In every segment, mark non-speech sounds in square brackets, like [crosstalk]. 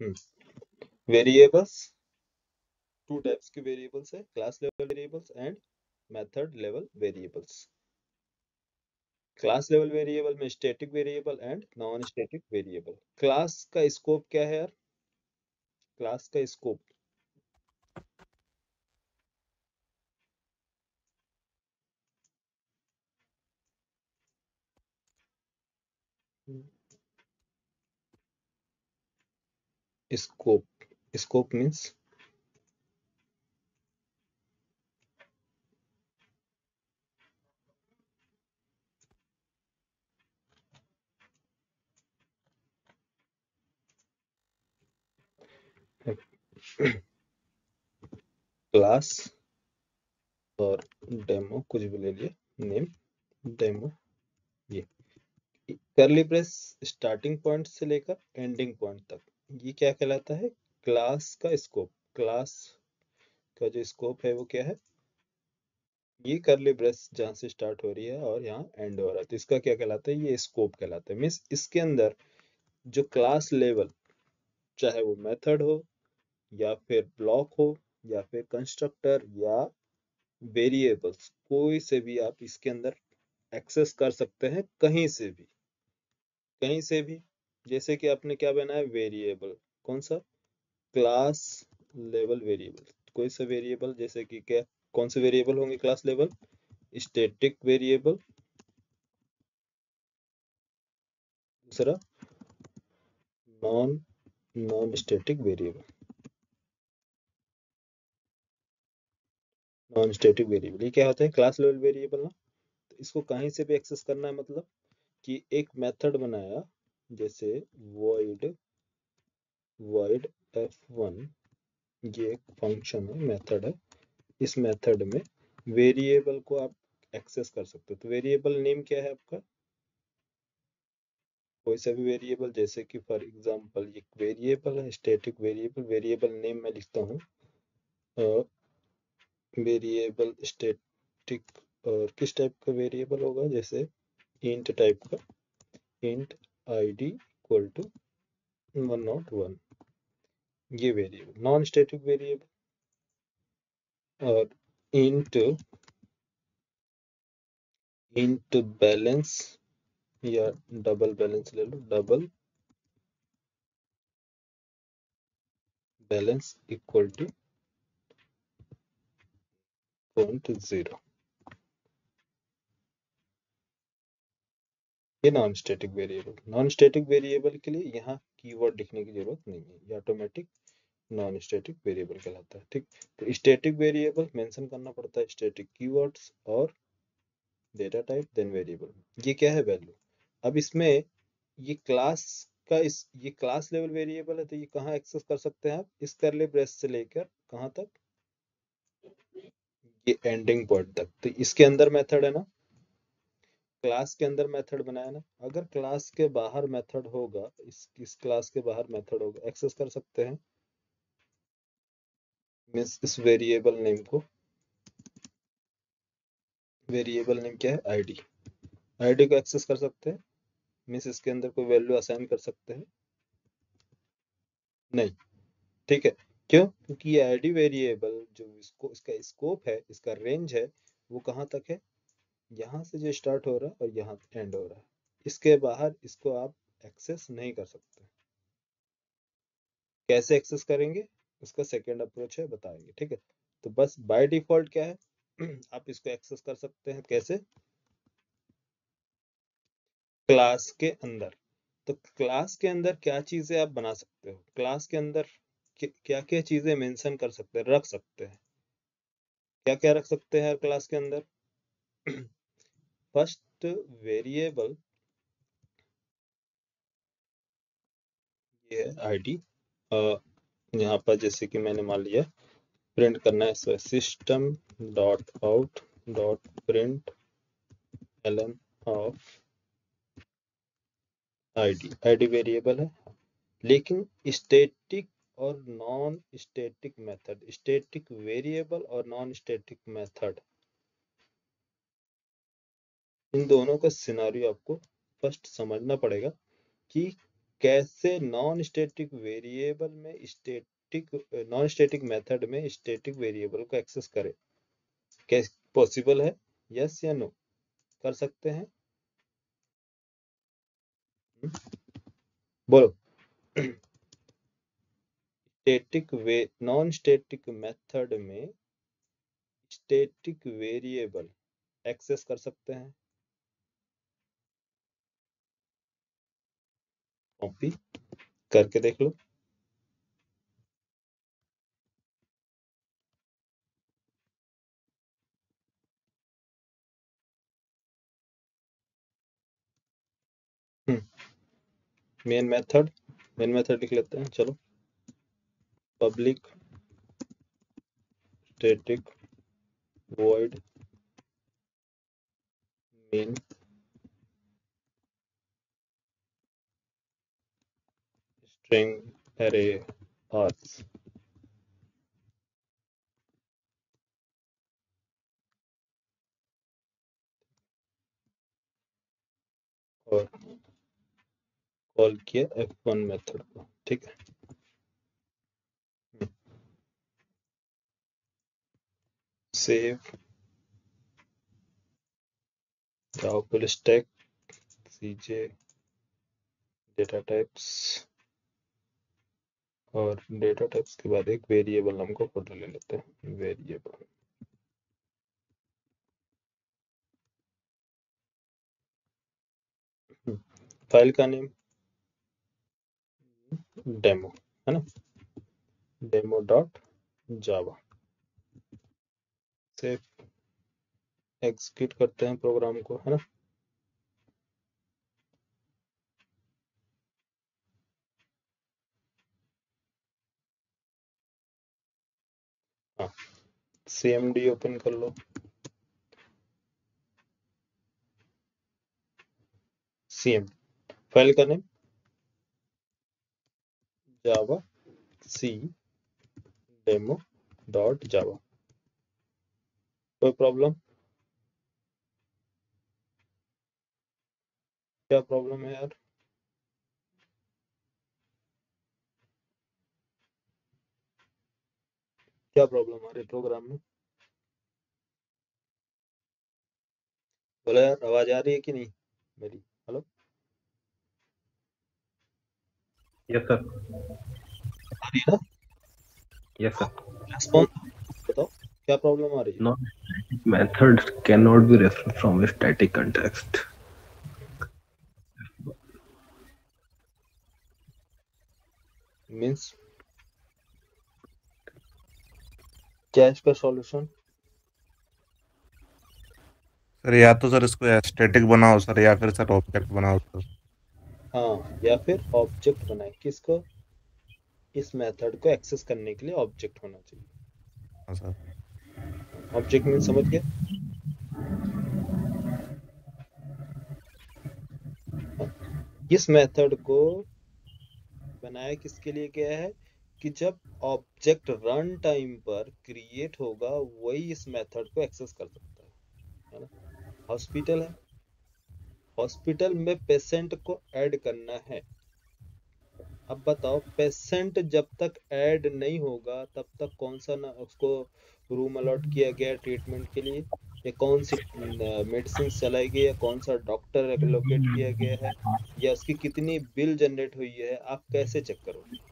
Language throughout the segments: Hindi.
वेरिएबल्स टू टाइप्स के वेरिएबल्स है class level variables and method level variables class level variable में static variable and non static variable class का स्कोप क्या है यार? क्लास का scope scope scope means? Class और डेमो कुछ भी ले लिया। नेम डेमो ये। करली प्रेस स्टार्टिंग पॉइंट से लेकर एंडिंग पॉइंट तक। ये क्या कहलाता है? क्लास का स्कोप क्लास का जो स्कोप है वो क्या है? ये करली ब्रेस जहाँ से स्टार्ट हो रही है और यहाँ एंड हो रहा है। तो इसका क्या कहलाता है? ये स्कोप कहलाता है। मीन्स इसके अंदर जो क्लास लेवल चाहे वो मेथड हो या फिर ब्लॉक हो या फिर कंस्ट्रक्टर या वेरिएबल्स कोई से भी आप इसके अंदर एक्सेस कर सकते हैं, कहीं से भी। कहीं से भी। जैसे कि आपने क्या बनाया वेरिएबल कौन सा? क्लास लेवल वेरिएबल कोई सा वेरिएबल जैसे कि क्या? कौन से वेरिएबल होंगे क्लास लेवल स्टैटिक वेरिएबल दूसरा non non static variable non static variable ये क्या होता है? क्लास लेवल वेरिएबल ना? तो इसको कहीं से भी एक्सेस करना है मतलब कि एक मेथड बनाया जैसे void void f1 ये एक फ़ंक्शन है मेथड है। इस मेथड में वेरिएबल को आप एक्सेस कर सकते हो। तो वेरिएबल नेम क्या है आपका? कोई सा भी वेरिएबल जैसे कि फॉर एग्जांपल एक वेरिएबल है स्टैटिक वेरिएबल वेरिएबल नेम मैं लिखता हूँ। वेरिएबल स्टैटिक और किस टाइप का वेरिएबल होगा? जैसे इंट टाइप का। Int id equal to one not one ये वेरिएबल नॉन स्टैटिक वेरिएबल और इंट इंट बैलेंस या डबल बैलेंस ले लो double balance equal to point zero ये non static variable non static variable के लिए यहाँ कीवर्ड लिखने की ज़रूरत नहीं है। ये ऑटोमेटिक नॉन स्टैटिक वेरिएबल कहलाता है, ठीक? तो स्टैटिक वेरिएबल मेंशन करना पड़ता है स्टैटिक कीवर्ड्स और डेटा टाइप देन वेरिएबल ये क्या है वैल्यू अब इसमें ये क्लास का इस, ये क्लास लेवल वेरिएबल है तो ये कहाँ एक्सेस कर सकते हैं आप? इस करले ब्रेस से लेकर कहाँ तक? ये एंडिंग पॉइंट तक। तो इसके अंदर मेथड है ना? क्लास के अंदर मेथड बनाया ना, अगर क्लास के बाहर मेथड होगा, इस इस क्लास के बाहर मेथड होगा एक्सेस कर सकते हैं। मीन्स इस वेरिएबल नेम को। वेरिएबल नेम क्या है? आईडी आईडी को एक्सेस कर सकते हैं। मीन्स इसके अंदर कोई वैल्यू असाइन कर सकते हैं। नहीं। ठीक है। क्यों? क्योंकि ये आईडी वेरिएबल जो इसको, इसका स्कोप है, इसका रेंज है, वो कहाँ तक है? यहाँ से जो स्टार्ट हो रहा है और यहाँ एंड हो रहा है। इसके बाहर इसको आप एक्सेस नहीं कर सकते। कैसे एक्सेस करेंगे? उसका सेकेंड अप्रोच है, बताएँगे, ठीक है? तो बस बाय डिफ़ॉल्ट क्या है? [clears throat] आप इसको एक्सेस कर सकते हैं। कैसे? क्लास के अंदर। तो क्लास के अंदर क्या चीज़ें आप बना सकते हो? क्लास के अंदर क्या क्या चीज़ें मेंशन कर सकते हैं? रख सकते हैं। क्या क्या रख सकते हैं क्लास के अंदर? [clears throat] फ़र्स्ट वेरिएबल ये आईडी। यहाँ पर जैसे कि मैंने मान लिया, प्रिंट करना है system dot out dot print L M of ID ID variable है, लेकिन स्टैटिक और non static method static variable और नॉन स्टैटिक मेथड इन दोनों का सिनारियो आपको फ़र्स्ट समझना पड़ेगा कि कैसे नॉन स्टेटिक वेरिएबल में स्टेटिक नॉन स्टेटिक मेथड में स्टेटिक वेरिएबल को एक्सेस करें। क्या पॉसिबल है? यस या नो कर सकते हैं? बोलो। स्टेटिक वे नॉन स्टेटिक मेथड में स्टेटिक वेरिएबल एक्सेस कर सकते हैं। कॉपी करके देख लो। मेन मेथड मेन मेथड लिख लेते हैं, चलो। Public static void, main string array parts. Call किया F1 मेथड को, ठीक है? सेव जाओ पुलिस टेक सीजे डेटा टाइप्स और डेटा टाइप्स के बाद एक वेरिएबल नाम को फ़ोटो ले लेते हैं वेरिएबल फ़ाइल का नेम? डेमो, है ना? Demo dot Java. से एग्जीक्यूट करते हैं प्रोग्राम को, है ना? सी ओपन कर लो। सीएम फ़ाइल का name javac demo dot Java कोई प्रॉब्लम क्या प्रॉब्लम है यार? क्या प्रॉब्लम आ रही प्रोग्राम में? बोला यार आवाज़ आ रही है कि नहीं मेरी? हेलो यस सर आ रही है ना? यस सर रेस्पॉन्स बताओ क्या प्रॉब्लम आ रही है? Non-static methods cannot be referred from a static context. Means क्या है इसका सॉल्यूशन सर या तो सर इसको स्टैटिक बनाओ सर या फिर सर ऑब्जेक्ट बनाओ सर हाँ या फिर ऑब्जेक्ट बनाए किसको इस मेथड को एक्सेस करने के लिए ऑब्जेक्ट होना चाहिए। हाँ सर ऑब्जेक्ट मीन समझ गए? इस मेथड को बनाया किसके लिए गया है? कि जब ऑब्जेक्ट रन टाइम पर क्रिएट होगा, वही इस मेथड को एक्सेस कर सकता है। है ना? हॉस्पिटल है। हॉस्पिटल में पेशेंट को ऐड करना है। अब बताओ पेशेंट जब तक ऐड नहीं होगा, तब तक कौन सा ना उसको रूम अलॉट किया गया ट्रीटमेंट के लिए? या कौन सी मेडिसिन चलाई गई या कौन सा डॉक्टर एलोकेट किया गया है? या उसकी कितनी बिल जनरेट हुई है? आप कैसे चेक करोगे?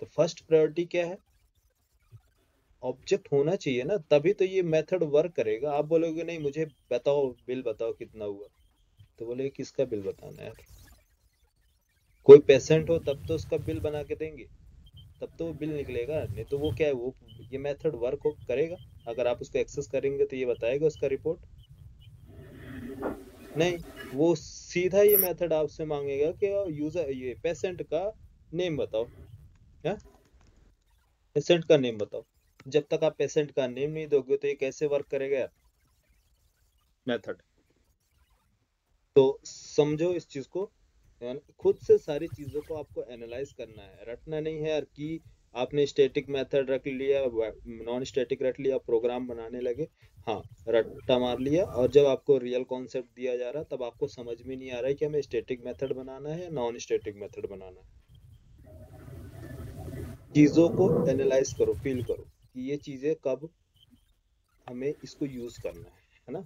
तो फ़र्स्ट प्रायोरिटी क्या है? ऑब्जेक्ट होना चाहिए ना, तभी तो ये मेथड वर्क करेगा। आप बोलोगे, नहीं, मुझे बताओ बिल बताओ कितना हुआ? तो बोले किसका बिल बताना है कोई पेशेंट हो, तब तो उसका बिल बना के देंगे। तब तो वो बिल निकलेगा। नहीं तो वो क्या है, वो, ये मेथड वर्क हो, करेगा। अगर आप उसको एक्सेस करेंगे तो ये बताएगा उसका रिपोर्ट नहीं, वो सीधा ये मेथड आपसे मांगेगा कि, यूज़र, ये पेशेंट का नेम बताओ। है पेशेंट का नेम बताओ। जब तक आप पेशेंट का नेम नहीं दोगे तो ये कैसे वर्क करेगा यार? मेथड तो समझो इस चीज़ को। खुद से सारी चीज़ों को आपको एनालाइज करना है। रटना नहीं है यार कि आपने स्टैटिक मेथड रख लिया नॉन स्टैटिक रख लिया प्रोग्राम बनाने लगे। हाँ रट्टा मार लिया और जब आपको रियल कॉन्सेप्ट दिया जा रहा, तब आपको समझ में नहीं आ रहा है कि हमें स्टैटिक मेथड बनाना है या नॉन स्टैटिक मेथड बनाना है। चीज़ों को एनालाइज करो फील करो कि ये चीज़ें कब हमें इसको यूज़ करना है है ना?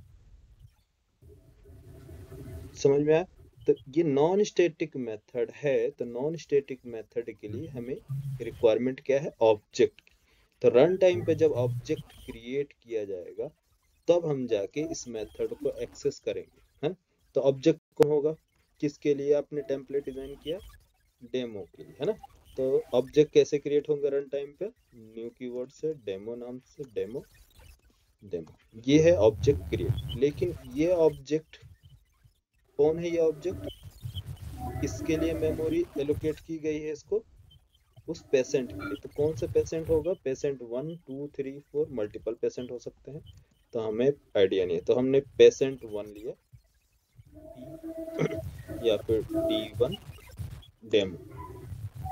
समझ में आया? तो ये नॉन स्टैटिक मेथड है तो नॉन स्टैटिक मेथड के लिए हमें रिक्वायरमेंट क्या है? ऑब्जेक्ट की तो रन टाइम पे जब ऑब्जेक्ट क्रिएट किया जाएगा, तब हम जाके इस मेथड को एक्सेस करेंगे, है तो ऑब्जेक्ट कौन होगा? किसके लिए आपने टेम्पलेट डिज़ाइन किया? डेमो के लिए, है ना? तो ऑब्जेक्ट कैसे क्रिएट होंगे रन टाइम पे? न्यू कीवर्ड से डेमो नाम से डेमो डेमो ये है ऑब्जेक्ट क्रिएट लेकिन ये ऑब्जेक्ट कौन है ये ऑब्जेक्ट इसके लिए मेमोरी एलोकेट की गई है इसको? उस पेशेंट के लिए. तो कौन सा पेशेंट होगा? Patient one two three four multiple patient हो सकते हैं. तो हमें आइडिया नहीं है. तो हमने पेशेंट वन लिया. या फिर D one demo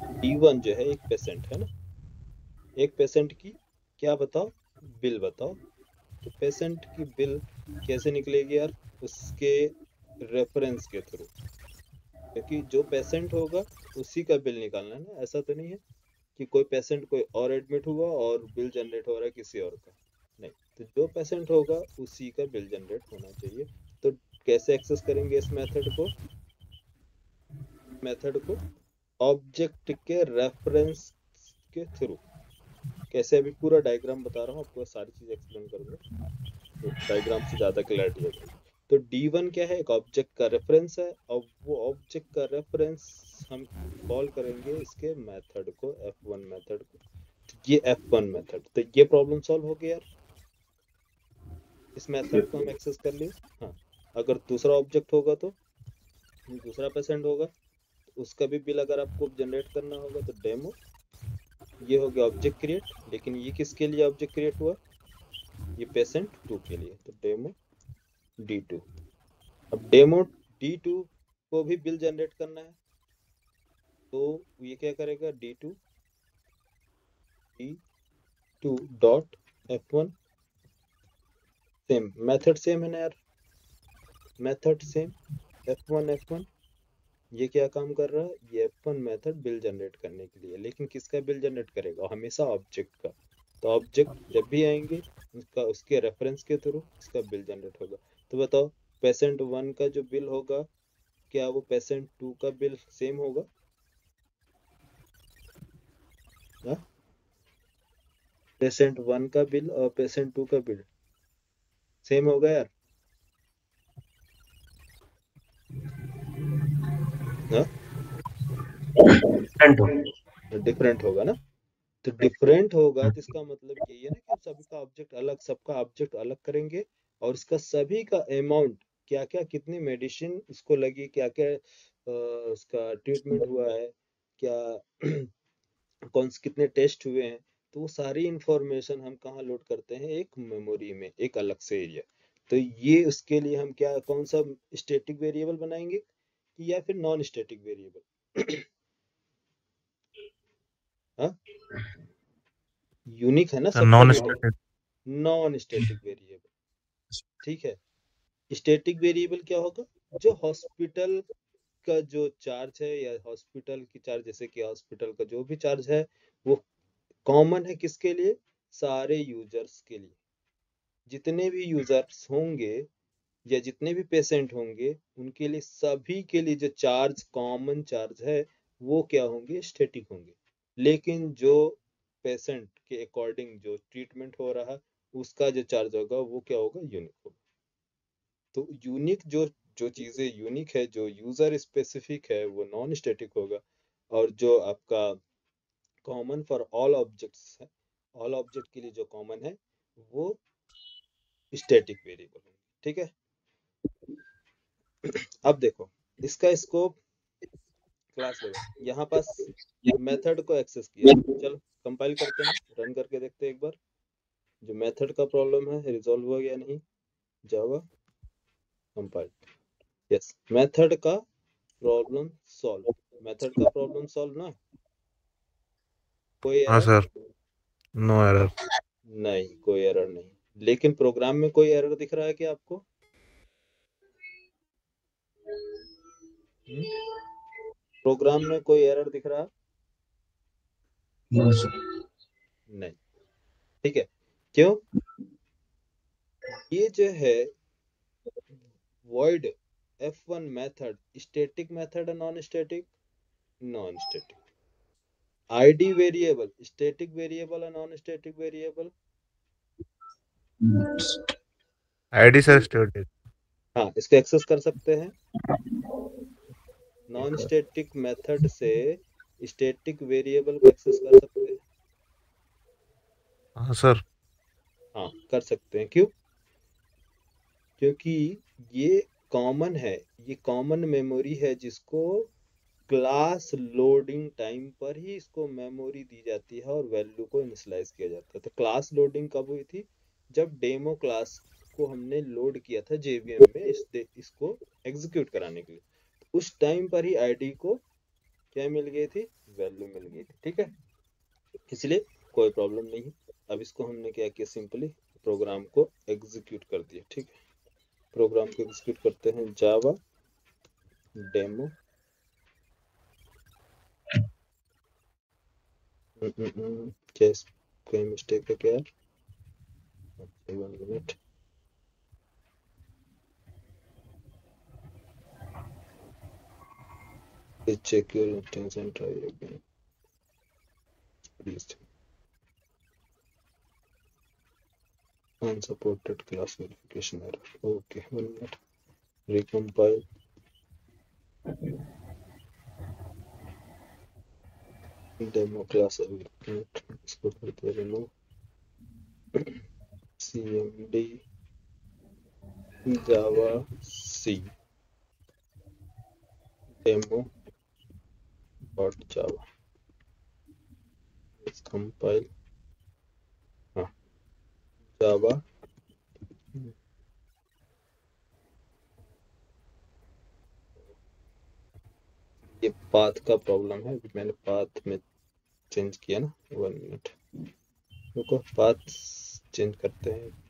D one जो है, एक पेशेंट है ना? एक पेशेंट की क्या बताओ? बिल बताओ। तो पेशेंट की बिल कैसे निकलेगी यार? उसके रेफरेंस के थ्रू क्योंकि जो पेशेंट होगा, उसी का बिल निकालना है ना? ऐसा तो नहीं है कि कोई पेशेंट कोई और एडमिट हुआ और बिल जनरेट हो रहा है किसी और का। नहीं तो जो पेशेंट होगा, उसी का बिल जनरेट होना चाहिए। तो कैसे एक्सेस करेंगे इस मेथड को? मेथड को ऑब्जेक्ट के रेफरेंस के थ्रू कैसे अभी पूरा डायग्राम बता रहा हूँ, आपको सारी चीज़ एक्सप्लेन करूँगा तो डायग्राम से ज़्यादा क्लैरिटी आ जाएगी। तो D1 क्या है? एक ऑब्जेक्ट का रेफरेंस है। और वो ऑब्जेक्ट का रेफरेंस हम कॉल करेंगे इसके मेथड को F1 मेथड को। तो ये F1 मेथड तो ये प्रॉब्लम सॉल्व हो गया यार। इस मेथड को हम एक्सेस कर लिए। हाँ। अगर दूसरा ऑब्जेक्ट होगा तो दूसरा पेशेंट होगा। उसका भी बिल अगर आपको जनरेट करना होगा तो डेमो ये हो गया ऑब्जेक्ट क्रिएट लेकिन ये किसके लिए ऑब्जेक्ट क्रिएट हुआ? ये पेशेंट टू के लिए तो डेमो डी टू अब डेमो डी टू को भी बिल जनरेट करना है तो ये क्या करेगा? D2 D2 dot F one same method same है ना यार। मेथड सेम F1 F1 ये क्या काम कर रहा है? ये F1 मेथड बिल जनरेट करने के लिए। लेकिन किसका बिल जनरेट करेगा? हमेशा ऑब्जेक्ट का। तो ऑब्जेक्ट जब भी आएँगे, उसका, उसके रेफरेंस के थ्रू इसका बिल जनरेट होगा। तो बताओ पेशेंट वन का जो बिल होगा, क्या वो पेशेंट टू का बिल सेम होगा? पेशेंट वन का बिल और पेशेंट टू का बिल सेम होगा यार? डिफरेंट होगा। डिफरेंट होगा ना? तो डिफरेंट होगा तो इसका मतलब यही है ना कि सभी का ऑब्जेक्ट अलग सबका ऑब्जेक्ट अलग करेंगे और इसका सभी का अमाउंट क्या क्या कितनी मेडिसिन इसको लगी क्या क्या उसका ट्रीटमेंट हुआ है क्या [clears throat] कौन से कितने टेस्ट हुए हैं तो वो सारी इंफॉर्मेशन हम कहाँ लोड करते हैं? एक मेमोरी में एक अलग से एरिया तो ये उसके लिए हम क्या कौन सा स्टेटिक वेरिएबल बनाएँगे? या फिर नॉन स्टैटिक वेरिएबल यूनिक है ना non static non static variable ठीक है? स्टैटिक वेरिएबल क्या होगा? जो हॉस्पिटल का जो चार्ज है या हॉस्पिटल की चार्ज जैसे कि हॉस्पिटल का जो भी चार्ज है वो कॉमन है किसके लिए? सारे यूज़र्स के लिए। जितने भी यूज़र्स होंगे या जितने भी पेशेंट होंगे, उनके लिए सभी के लिए जो चार्ज कॉमन चार्ज है, वो क्या होंगे? स्टेटिक होंगे। लेकिन जो पेशेंट के अकॉर्डिंग जो ट्रीटमेंट हो रहा, उसका जो चार्ज होगा, वो क्या होगा? यूनिक होगा। तो यूनिक जो जो चीज़ें यूनिक है, जो यूज़र स्पेसिफिक है, वो नॉन स्टेटिक होगा। और जो आपका कॉमन फॉर ऑल ऑब्जेक्ट्स है ऑल ऑब्जेक्ट के लिए जो कॉमन है, वो स्टैटिक वेरिएबल ठीक है? अब देखो इसका स्कोप क्लास लेवल यहाँ पास मेथड को एक्सेस किया। चलो कंपाइल करते हैं रन करके देखते हैं एक बार। जो मेथड का प्रॉब्लम है रिजॉल्व हुआ या नहीं जावा कंपाइल यस मेथड का प्रॉब्लम सॉल्व मेथड का प्रॉब्लम सॉल्व ना? कोई हाँ सर नो एरर नहीं कोई एरर नहीं। लेकिन प्रोग्राम में कोई एरर दिख रहा है क्या आपको? प्रोग्राम में कोई एरर दिख रहा? नहीं। ठीक है। क्यों? ये जो है void f1 method static method है non static non static id variable static variable है non static variable ID sir static हाँ इसको एक्सेस कर सकते हैं? नॉन स्टैटिक मेथड से स्टैटिक वेरिएबल को एक्सेस कर सकते हैं। हाँ सर। हाँ कर सकते हैं। क्यों? क्योंकि ये कॉमन है ये कॉमन मेमोरी है जिसको क्लास लोडिंग टाइम पर ही इसको मेमोरी दी जाती है और वैल्यू को इनिशियलाइज किया जाता है। तो क्लास लोडिंग कब हुई थी? जब डेमो क्लास को हमने लोड किया था जेवीएम में इस इसको एग्जीक्यूट कराने के लिए। उस टाइम पर ही आईडी को क्या मिल गई थी? वैल्यू मिल गई थी, ठीक है? इसलिए कोई प्रॉब्लम नहीं अब इसको हमने क्या किया? सिंपली प्रोग्राम को एग्जीक्यूट कर दिया, ठीक है? प्रोग्राम को एग्जीक्यूट करते हैं जावा डेमो क्या कोई मिस्टेक है क्या? Minute Please check your instance and try again. Please. Unsupported class verification error. Okay, one minute. Recompile. Demo class I remove. CMD Java C demo Java. Let's compile. हाँ, Java. ये पाथ का प्रॉब्लम है मैंने पाथ में चेंज किया ना वन मिनट रुको पाथ चेंज करते हैं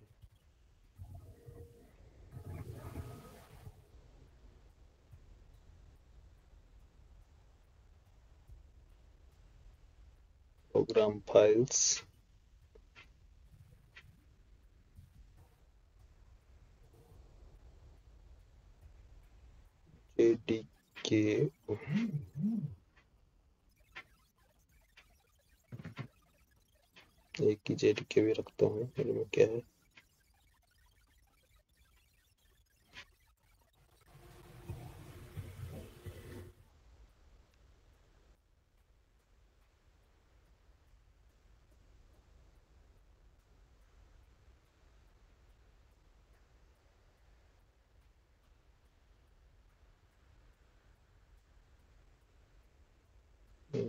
program files. Jdk एक ही जेड के भी रखता हूँ क्या है?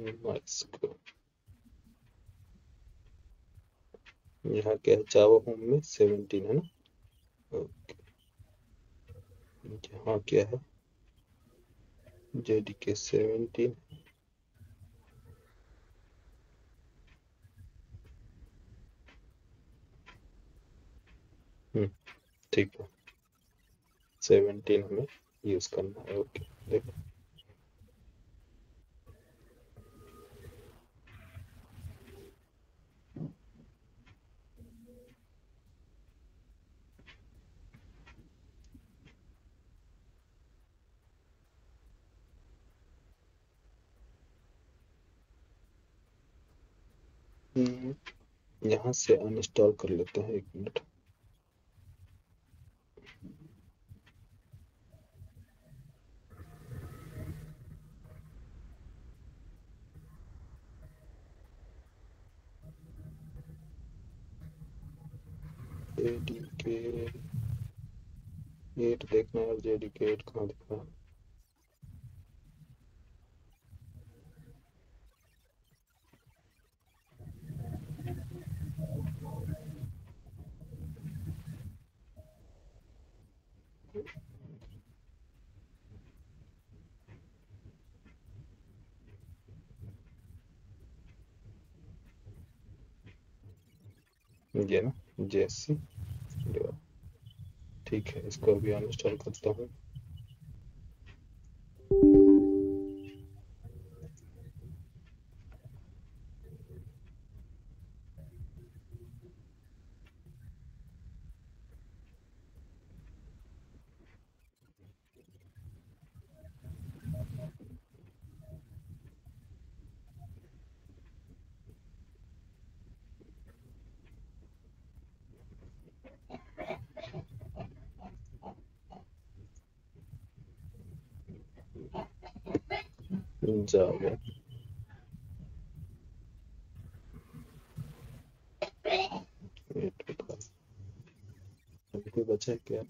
MySQL यहाँ क्या है? जावा होम में सेवनटीन है ना? ओके यहाँ क्या है? जेडीके सेवनटीन हम्म ठीक है. सेवनटीन हमें यूज़ करना है. ओके देखो हम्म, यहाँ से अनइंस्टॉल कर लेते हैं एक मिनट। एट देखना है जेडीके एट कहाँ दिख ये ना जेसी ठीक है इसको अभी अनइंस्टॉल करता हूँ। जावा वेट रुको अभी कोई बचा है क्या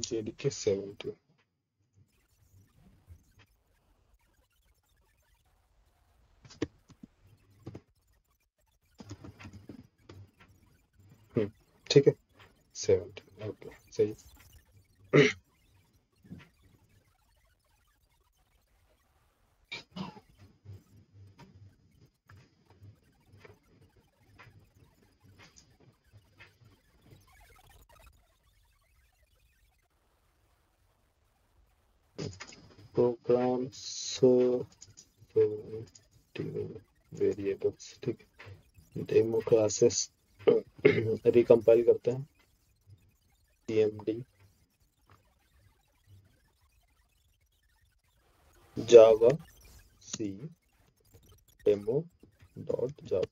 जेडीके सेवेंटी ठीक है सेवेंटी ओके सही programs वेरिएबल्स ठीक है डेमो क्लासेस रिकम्पाइल [clears throat] करते हैं। Cmd java c demo dot java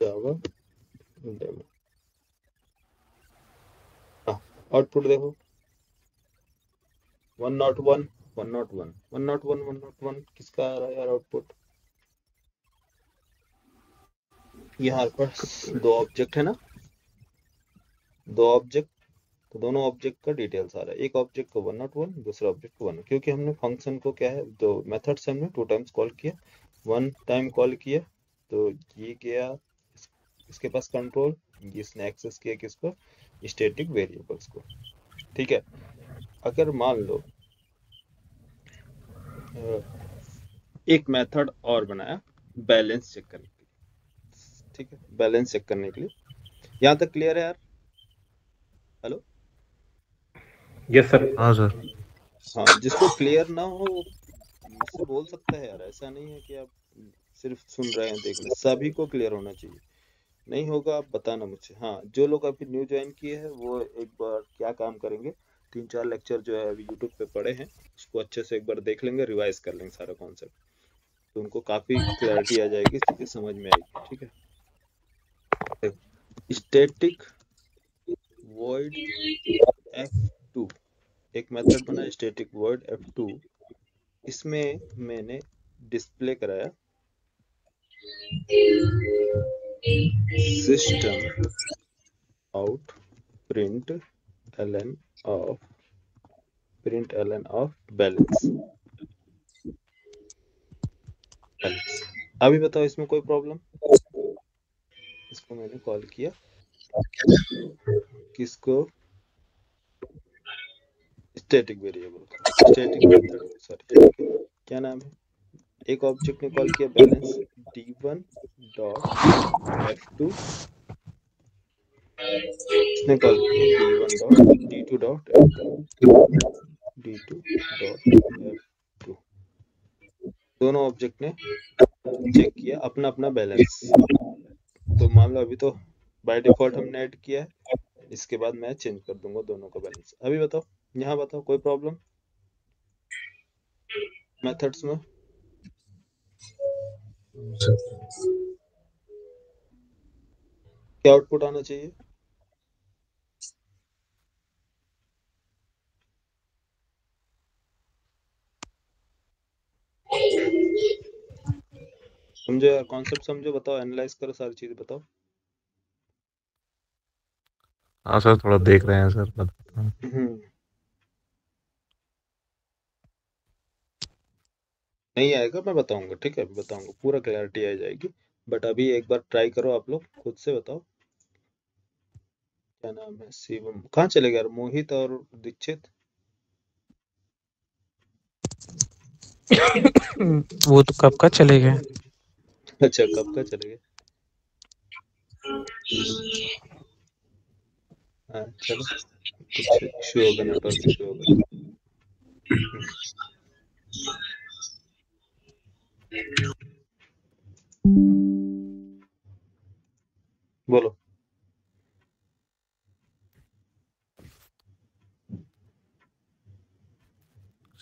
java demo output देखो। One nought one one nought one one nought one one nought one किसका आ रहा है यार आउटपुट यहाँ पर दो ऑब्जेक्ट है ना? दो ऑब्जेक्ट तो दोनों ऑब्जेक्ट का डिटेल्स आ रहा है। एक ऑब्जेक्ट को वन नॉट वन दूसरा ऑब्जेक्ट को वन क्योंकि हमने फ़ंक्शन को क्या है, दो मेथड्स हमने टू टाइम्स कॉल किया वन टाइम कॉल किया तो ये गया इसके पास कंट्रोल इसने एक्सेस किया किस किसको स्टेटिक वेरिएबल्स को। ठीक है? अगर मान लो एक मेथड और बनाया बैलेंस चेक करने ठीक है बैलेंस चेक करने के लिए। यहाँ तक क्लियर है यार? हेलो यस सर हाँ सर हाँ जिसको क्लियर ना हो वो मुझसे बोल सकता है यार। ऐसा नहीं है कि आप सिर्फ़ सुन रहे हैं देख रहे सभी को क्लियर होना चाहिए। नहीं होगा आप बताना मुझे। हाँ जो लोग अभी न्यू ज्वाइन किए हैं वो एक बार क्या काम करेंगे? तीन चार लेक्चर जो है अभी यूट्यूब पे पड़े हैं। उसको अच्छे से एक बार देख लेंगे रिवाइज कर लेंगे सारा कॉन्सेप्ट तो उनको काफ़ी क्लैरिटी आ जाएगी चीज़ें समझ में आएगी। ठीक है? स्टैटिक void f2 एक मेथड बना स्टैटिक void f2 इसमें मैंने डिस्प्ले कराया। System out print ln of print ln of balance. Balance. अभी बताओ इसमें कोई प्रॉब्लम इसको मैंने कॉल किया। किसको? Static variable static method sorry क्या नाम है? एक ऑब्जेक्ट ने कॉल किया बैलेंस d1 डॉट f2 इसने कॉल किया? D1 dot d2 dot f2 d2 dot f2 दोनों ऑब्जेक्ट ने चेक किया अपना अपना बैलेंस तो मान लो अभी तो बाय डिफ़ॉल्ट हमने ऐड किया है इसके बाद मैं चेंज कर दूँगा दोनों का बैलेंस अभी बताओ यहाँ बताओ कोई प्रॉब्लम मेथड्स में? क्या आउटपुट आना चाहिए? समझो यार कॉन्सेप्ट समझो बताओ एनालाइज करो सारी चीज़ें बताओ। हाँ सर थोड़ा देख रहे हैं सर हम्म। नहीं आएगा मैं बताऊँगा ठीक है बताऊँगा पूरा क्लैरिटी आ जाएगी। बट अभी एक बार ट्राई करो आप लोग खुद से बताओ। क्या नाम है शिवम? कहाँ चले गए यार मोहित और दीक्षित? वो तो कब का चले गए? अच्छा कब का चले गए? हाँ चलो। कुछ इशू होगा नेटवर्क इशू होगा बोलो।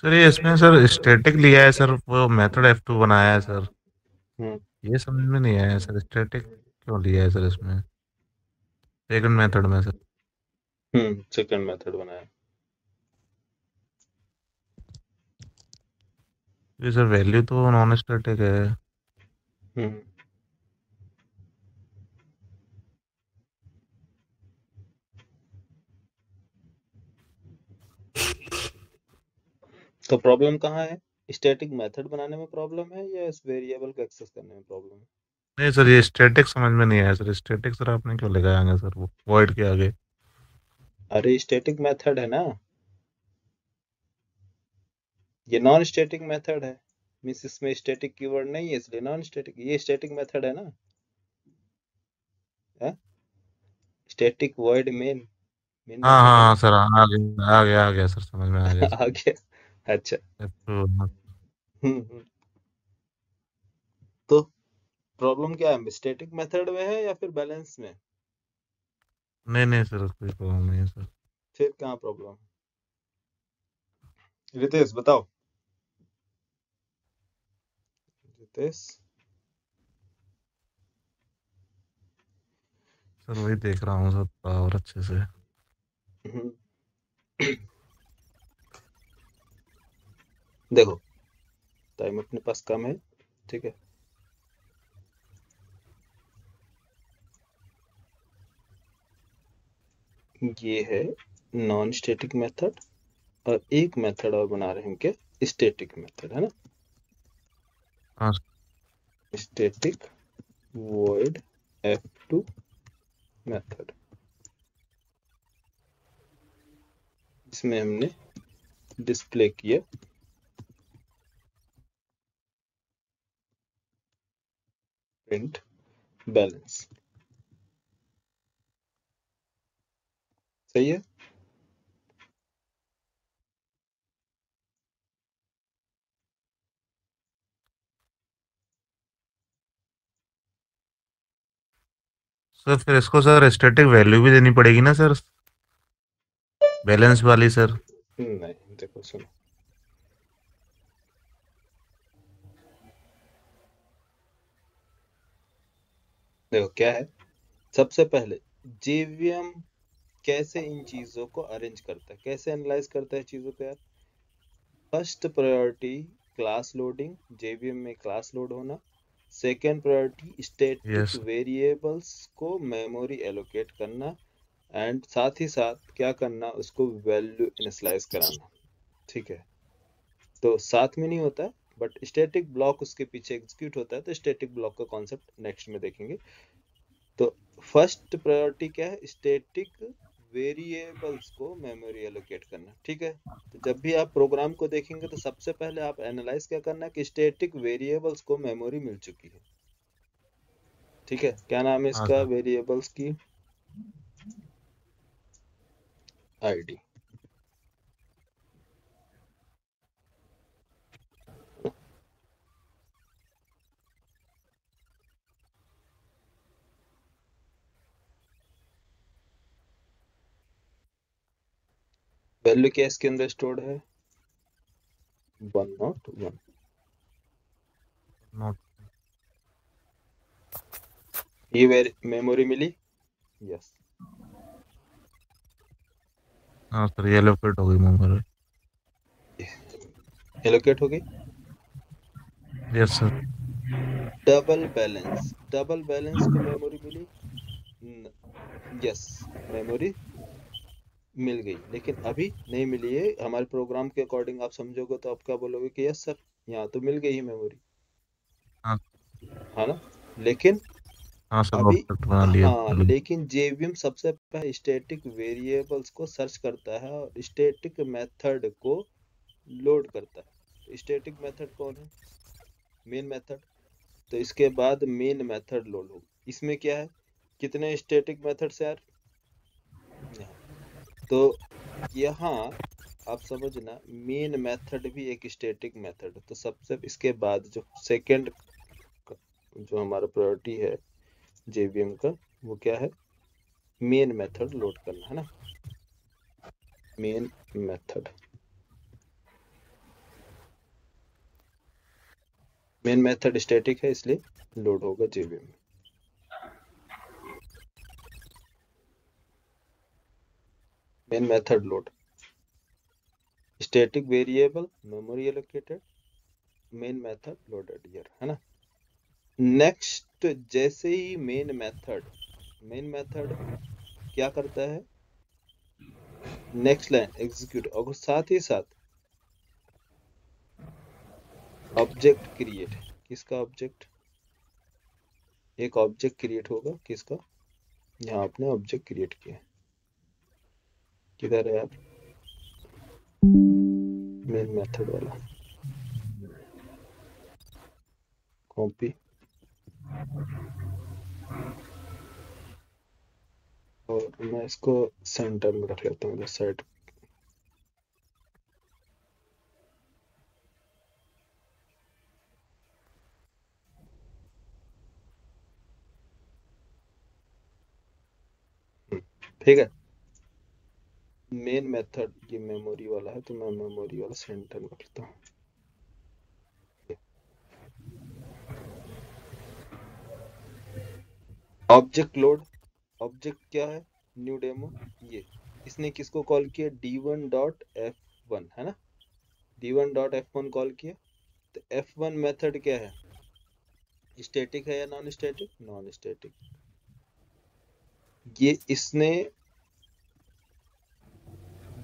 सर ये इसमें सर स्टैटिक लिया है सर वो मेथड एफ़ टू बनाया है सर। हम्म। ये समझ में नहीं आया सर स्टैटिक क्यों लिया है सर इसमें? सेकंड मेथड में सर। हम्म सेकंड मेथड बनाया। ये सर वैल्यू तो नॉन स्टैटिक है। हम्म। तो प्रॉब्लम कहाँ है? स्टैटिक मेथड बनाने में प्रॉब्लम है या इस वेरिएबल को एक्सेस करने में प्रॉब्लम है? नहीं सर ये स्टैटिक समझ में नहीं आया सर। स्टैटिक सर आपने क्यों लगाया आगे सर? वो वॉइड के आगे। अरे स्टैटिक मेथड है ना? ये नॉन स्टैटिक मेथड है। मीन्स इसमें स्टैटिक कीवर्ड नहीं है इसलिए नॉन स्टैटिक ये स्टैटिक मेथड है ना? है? स्टैटिक वॉइड मेन मेन हाँ हाँ हाँ। सर आ गया आ गया सर समझ में आ गया [laughs] आ गया। अच्छा। तो हम्म हम्म। तो प्रॉब्लम क्या है? स्टैटिक मेथड में है या फिर बैलेंस में? नहीं नहीं सर कोई प्रॉब्लम नहीं है सर फिर कहाँ प्रॉब्लम रितेश बताओ। रितेश। सर वही देख रहा हूँ सर और अच्छे से। हम्म। देखो टाइम अपने पास कम है ठीक है? ये है नॉन स्टैटिक मेथड और एक मेथड और बना रहे हैं क्या स्टैटिक मेथड है ना? स्टैटिक void f2 मेथड इसमें हमने डिस्प्ले किया। प्रिंट बैलेंस सही है? सर फिर इसको सर स्टैटिक वैल्यू भी देनी पड़ेगी ना सर? बैलेंस वाली सर? नहीं देखो सुनो। देखो क्या है? सबसे पहले जेवीएम कैसे इन चीज़ों को अरेंज करता है? कैसे एनालाइज करता है चीज़ों को यार? First priority class loading JVM में क्लास लोड होना। Second priority static Yes. Variables को मेमोरी एलोकेट करना। एंड साथ ही साथ क्या करना? उसको वैल्यू इनिशियलाइज कराना। ठीक है? तो साथ में नहीं होता। बट स्टैटिक ब्लॉक उसके पीछे एग्जीक्यूट होता है तो स्टैटिक ब्लॉक का कॉन्सेप्ट नेक्स्ट में देखेंगे। तो फ़र्स्ट प्रायोरिटी क्या है? स्टैटिक वेरिएबल्स को मेमोरी एलोकेट करना ठीक है? तो जब भी आप प्रोग्राम को देखेंगे तो सबसे पहले आप एनालाइज क्या करना है कि स्टैटिक वेरिएबल्स को मेमोरी मिल चुकी है। ठीक है? क्या नाम है हाँ इसका? वेरिएबल्स की आईडी वैल्यू क्या इसके अंदर स्टोर्ड है? वन नॉट वन नोट ये मेमोरी मिली? यस हाँ सर ये एलोकेट हो गई मेमोरी एलोकेट हो गई? Yes sir double balance double balance को मेमोरी मिली? यस मेमोरी मिल गई। लेकिन अभी नहीं मिली है। हमारे प्रोग्राम के अकॉर्डिंग आप समझोगे तो आप क्या बोलोगे कि यस सर यहाँ तो मिल गई है मेमोरी हाँ। है ना? लेकिन हाँ सर अभी हाँ लेकिन जेवीएम सबसे पहले स्टैटिक वेरिएबल्स को सर्च करता है और स्टैटिक मेथड को लोड करता है। स्टैटिक मेथड कौन है? मेन मेथड तो इसके बाद मेन मेथड लोड होगा। इसमें क्या है? कितने स्टैटिक मेथड्स यार? यहाँ। तो यहाँ आप समझना मेन मेथड भी एक स्टैटिक मेथड तो सबसे इसके बाद जो सेकंड जो हमारा प्रायोरिटी है जेवीएम का, वो क्या है? मेन मेथड लोड करना, है ना? Main method main method static है, इसलिए लोड होगा JVM main method load static variable memory allocated main method loaded here है ना? नेक्स्ट जैसे ही मेन मेथड मेन मेथड क्या करता है? नेक्स्ट लाइन एग्जीक्यूट और साथ ही साथ ऑब्जेक्ट क्रिएट किसका ऑब्जेक्ट एक ऑब्जेक्ट क्रिएट होगा, किसका? यहाँ आपने ऑब्जेक्ट क्रिएट किया किधर है यार मेन मेथड वाला। कॉपी और मैं इसको सेंटर में रख लेता हूँ साइड ठीक है? मेन मेथड ये मेमोरी वाला है तो मैं मेमोरी वाला सेंटर में रखता हूँ। ऑब्जेक्ट लोड ऑब्जेक्ट क्या है? न्यू डेमो ये। इसने किसको कॉल किया? D one dot F one है ना? D one dot F one call किया। तो एफ़ वन मेथड क्या है? स्टैटिक है या नॉन स्टैटिक नॉन स्टैटिक ये इसने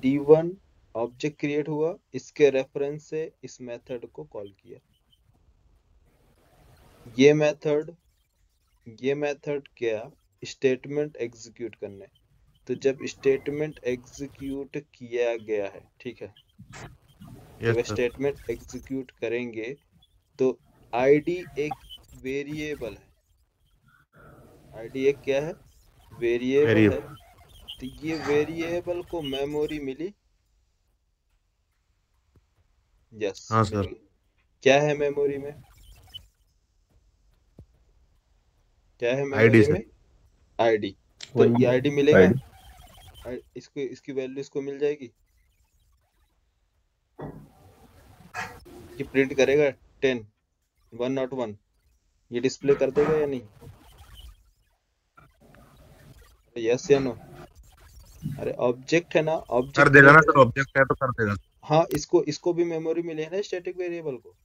डी वन ऑब्जेक्ट क्रिएट हुआ इसके रेफरेंस से इस मेथड को कॉल किया। ये मेथड ये मेथड क्या? स्टेटमेंट एग्जीक्यूट करने। तो जब स्टेटमेंट एग्जीक्यूट किया गया है ठीक है? जब स्टेटमेंट एग्जीक्यूट करेंगे तो आईडी एक वेरिएबल है। आईडी एक क्या है? वेरिएबल है। तो ये वेरिएबल को मेमोरी मिली? यस हाँ सर क्या है मेमोरी में? क्या है आईडी में? आईडी तो ये आईडी मिलेगा? इसको इसकी वैल्यू इसको मिल जाएगी? ये प्रिंट करेगा? टेन वन नॉट वन ये डिस्प्ले कर देगा या नहीं? यस या नो अरे ऑब्जेक्ट है ना कर ऑब्जेक्ट देगा ना सर ऑब्जेक्ट है तो कर देगा। हाँ इसको इसको भी मेमोरी मिले है ना स्टैटिक वेरिएबल को।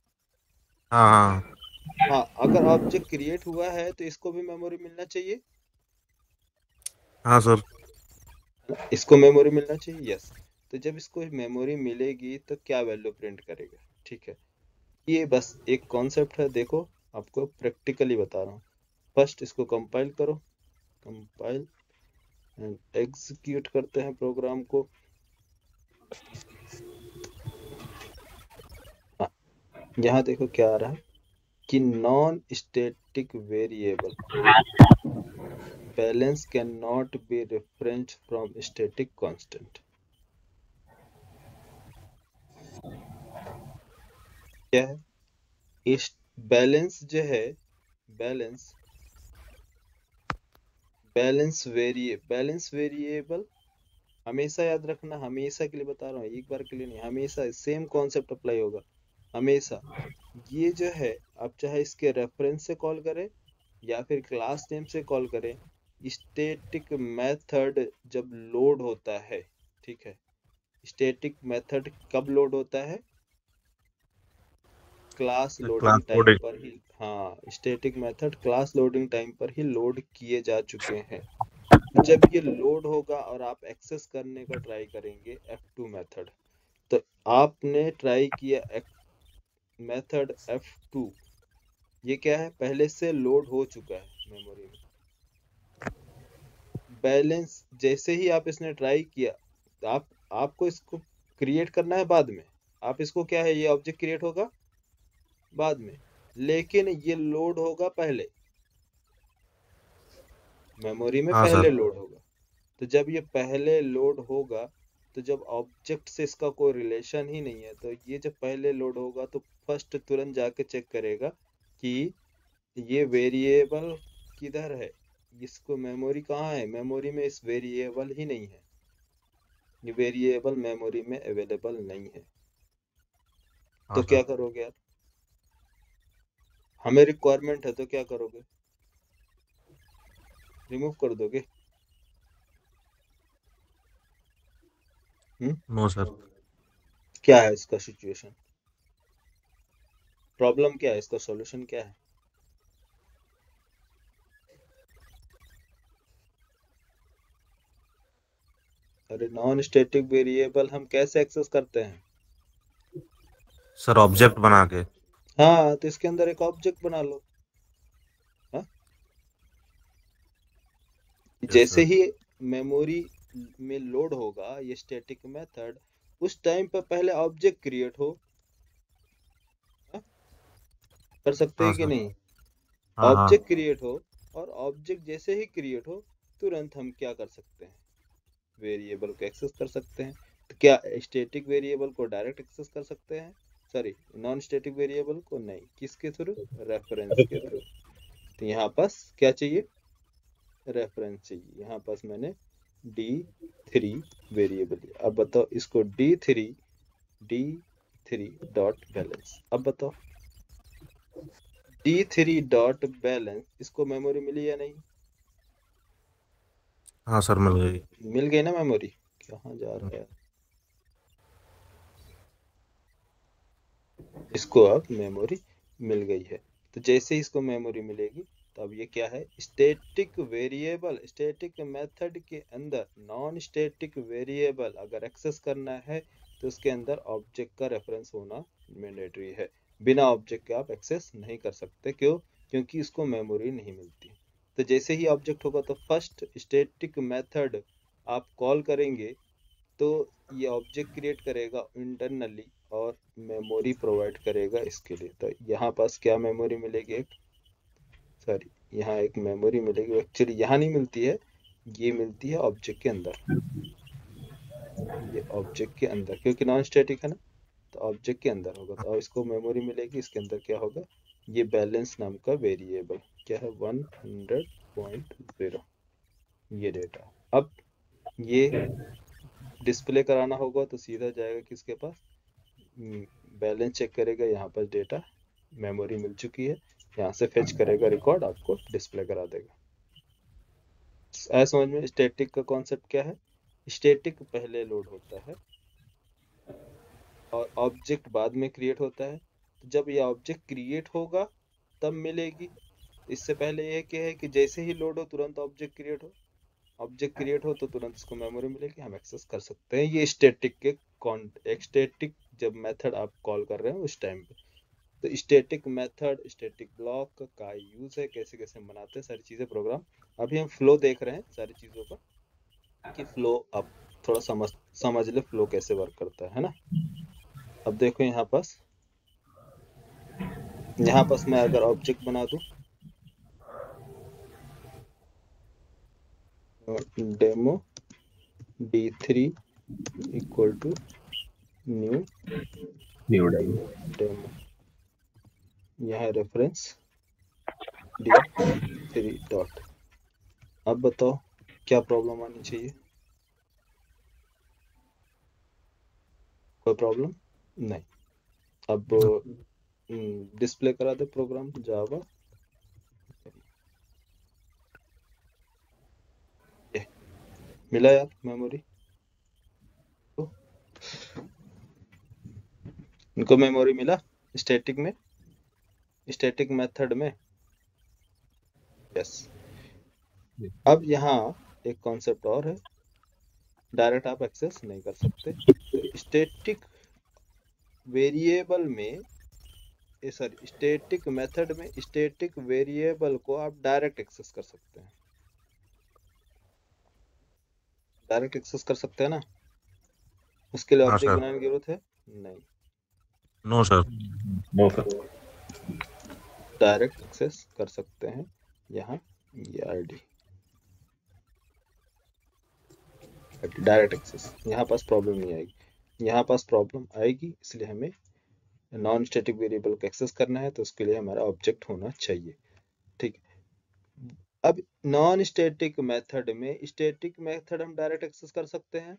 हाँ हाँ। हाँ अगर ऑब्जेक्ट क्रिएट हुआ है तो इसको भी मेमोरी मिलना चाहिए। हाँ सर। इसको मेमोरी मिलना चाहिए यस तो जब इसको मेमोरी मिलेगी तो क्या वैल्यू प्रिंट करेगा? ठीक है। ये बस एक कॉन्सेप्ट है देखो आपको प्रैक्टिकली बता रहा हूँ। फ़र्स्ट इसको कंपाइल करो। कंपाइल एंड एग्जीक्यूट करते हैं प्रोग्राम को। हाँ, यहाँ देखो क्या आ रहा है कि non static variable balance can not be referenced from static constant क्या है? इस बैलेंस जो है बैलेंस बैलेंस वेरिए बैलेंस वेरिएबल हमेशा याद रखना, हमेशा के लिए बता रहा हूँ, एक बार के लिए नहीं, हमेशा सेम कॉन्सेप्ट अप्लाई होगा, हमेशा। ये जो है, आप चाहे इसके रेफरेंस से कॉल करें, या फिर क्लास नेम से कॉल करें स्टैटिक मेथड जब लोड होता है, ठीक है? स्टैटिक मेथड कब लोड होता है? क्लास लोडिंग टाइम पर ही हाँ static method class loading time पर ही लोड किए जा चुके हैं। जब ये लोड होगा और आप एक्सेस करने का ट्राई करेंगे F2 मेथड तो आपने ट्राई किया मेथड F2 ये क्या है? पहले से लोड हो चुका है मेमोरी में। बैलेंस जैसे ही आप इसने ट्राई किया तो आप आपको इसको क्रिएट करना है बाद में। आप इसको क्या है ये ऑब्जेक्ट क्रिएट होगा? बाद में। लेकिन ये लोड होगा पहले। मेमोरी में हाँ, पहले लोड होगा। तो जब ये पहले लोड होगा तो जब ऑब्जेक्ट से इसका कोई रिलेशन ही नहीं है तो ये जब पहले लोड होगा तो फ़र्स्ट तुरंत जाके चेक करेगा कि ये वेरिएबल किधर है? इसको मेमोरी कहाँ है? मेमोरी में इस वेरिएबल ही नहीं है। ये वेरिएबल मेमोरी में अवेलेबल नहीं है। तो हाँ, क्या करोगे आप? हमें रिक्वायरमेंट है तो क्या करोगे? रिमूव कर दोगे? नो सर क्या है इसका सिचुएशन प्रॉब्लम क्या है? इसका सॉल्यूशन क्या है? अरे नॉन स्टैटिक वेरिएबल हम कैसे एक्सेस करते हैं? सर ऑब्जेक्ट बना के। हाँ तो इसके अंदर एक ऑब्जेक्ट बना लो। हाँ? जैसे ही मेमोरी में लोड होगा ये स्टैटिक मेथड उस टाइम पर पहले ऑब्जेक्ट क्रिएट हो। हाँ? कर सकते हाँ, हैं कि नहीं? हाँ हाँ। ऑब्जेक्ट क्रिएट हो और ऑब्जेक्ट जैसे ही क्रिएट हो तुरंत हम क्या कर सकते हैं? वेरिएबल को एक्सेस कर सकते हैं। तो क्या स्टैटिक वेरिएबल को डायरेक्ट एक्सेस कर सकते हैं? सॉरी नॉन स्टैटिक वेरिएबल को नहीं किसके थ्रू? रेफरेंस के थ्रू। तो यहाँ पास क्या चाहिए? रेफरेंस चाहिए। यहाँ पास मैंने डी थ्री वेरिएबल अब बताओ इसको D three D three dot balance अब बताओ। डी थ्री डॉट बैलेंस इसको मेमोरी मिली या नहीं? हाँ सर मिल गई। मिल गई ना मेमोरी कहाँ जा रहा है इसको अब मेमोरी मिल गई है। तो जैसे इसको मेमोरी मिलेगी तो अब ये क्या है? स्टैटिक वेरिएबल स्टैटिक मेथड के अंदर नॉन स्टैटिक वेरिएबल अगर एक्सेस करना है तो उसके अंदर ऑब्जेक्ट का रेफरेंस होना मैंडेटरी है। बिना ऑब्जेक्ट के आप एक्सेस नहीं कर सकते। क्यों? क्योंकि इसको मेमोरी नहीं मिलती। तो जैसे ही ऑब्जेक्ट होगा तो फ़र्स्ट स्टैटिक मेथड आप कॉल करेंगे तो ये ऑब्जेक्ट क्रिएट करेगा इंटरनली और मेमोरी प्रोवाइड करेगा इसके लिए। तो यहाँ पास क्या मेमोरी मिलेगी एक? सॉरी यहाँ एक मेमोरी मिलेगी। एक्चुअली यहाँ नहीं मिलती है, ये मिलती है ऑब्जेक्ट के अंदर। ये ऑब्जेक्ट के अंदर, क्योंकि नॉन स्टैटिक है ना तो ऑब्जेक्ट के अंदर होगा। तो इसको मेमोरी मिलेगी, इसके अंदर क्या होगा? ये बैलेंस नाम का वेरिएबल क्या है? वन हंड्रेड पॉइंट ज़ीरो ये डेटा अब ये डिस्प्ले कराना होगा तो सीधा जाएगा किसके पास? बैलेंस चेक करेगा, यहाँ पर डेटा, मेमोरी मिल चुकी है, यहाँ से फेच करेगा रिकॉर्ड, आपको डिस्प्ले करा देगा। समझ में स्टैटिक का कॉन्सेप्ट क्या है? स्टैटिक पहले लोड होता है और ऑब्जेक्ट बाद में क्रिएट होता है। तो जब ये ऑब्जेक्ट क्रिएट होगा, तब मिलेगी। इससे पहले यह क्या है कि जैसे ही लोड हो, तुरंत ऑब्जेक्ट क्रिएट हो। ऑब्जेक्ट क्रिएट हो तो तुरंत इसको मेमोरी मिलेगी, हम एक्सेस कर सकते हैं। ये स्टैटिक के कॉन एक स्टैटिक जब मेथड आप कॉल कर रहे हैं उस टाइम पे। तो स्टैटिक मेथड स्टैटिक ब्लॉक का यूज़ है कैसे कैसे हम बनाते हैं, सारी चीज़ें प्रोग्राम अभी हम फ्लो देख रहे हैं सारी चीज़ों का कि फ्लो आप थोड़ा समझ समझ ले फ्लो कैसे वर्क करता है ना? अब देखो यहाँ पास। यहाँ पास मैं अगर ऑब्जेक्ट बना दूँ। Demo D three equal to new new dive demo. यह है रेफरेंस डी थ्री डॉट अब बताओ क्या प्रॉब्लम आनी चाहिए? कोई प्रॉब्लम नहीं। अब डिस्प्ले करा दे प्रोग्राम जावा मिला यार मेमोरी इनको मेमोरी मिला स्टैटिक में स्टैटिक मेथड में। Yes yes. अब यहाँ एक कॉन्सेप्ट और है। डायरेक्ट आप एक्सेस नहीं कर सकते। स्टैटिक वेरिएबल में सॉरी स्टैटिक मेथड में स्टैटिक वेरिएबल को आप डायरेक्ट एक्सेस कर सकते हैं। डायरेक्ट एक्सेस कर सकते हैं ना? उसके लिए हाँ, ऑब्जेक्ट बनाने की ज़रूरत है? नहीं। No sir no sir direct access कर सकते हैं यहाँ ये आईडी डायरेक्ट एक्सेस यहाँ पास प्रॉब्लम नहीं आएगी। यहाँ पास प्रॉब्लम आएगी इसलिए हमें नॉन स्टैटिक वेरिएबल को एक्सेस करना है तो उसके लिए हमारा ऑब्जेक्ट होना चाहिए। ठीक है। अब नॉन स्टैटिक मेथड में स्टैटिक मेथड हम डायरेक्ट एक्सेस कर सकते हैं।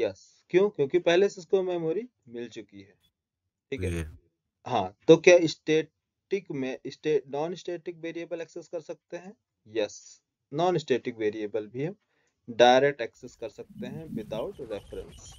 यस क्यों? क्योंकि पहले से इसको मेमोरी मिल चुकी है। ठीक है? हाँ तो क्या स्टैटिक में स्टे नॉन स्टैटिक वेरिएबल एक्सेस कर सकते हैं? यस नॉन स्टैटिक वेरिएबल भी हम डायरेक्ट एक्सेस कर सकते हैं विदाउट रेफरेंस